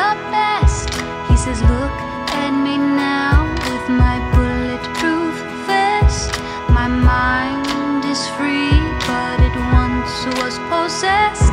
the best. He says, Look at me now with my bulletproof vest. My mind is free, but it once was possessed.